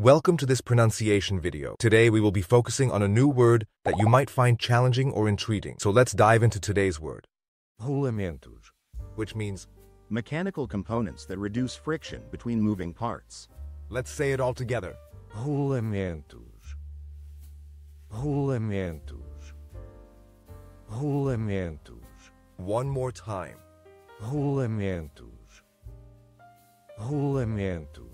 Welcome to this pronunciation video. Today we will be focusing on a new word that you might find challenging or intriguing. So let's dive into today's word, Rolamentos. which means, Mechanical components that reduce friction between moving parts. let's say it all together. Rolamentos. Rolamentos. Rolamentos. One more time. Rolamentos. Rolamentos.